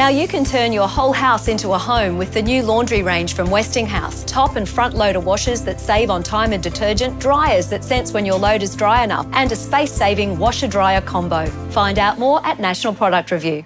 Now you can turn your whole house into a home with the new laundry range from Westinghouse. Top and front loader washers that save on time and detergent, dryers that sense when your load is dry enough, and a space saving washer dryer combo. Find out more at National Product Review.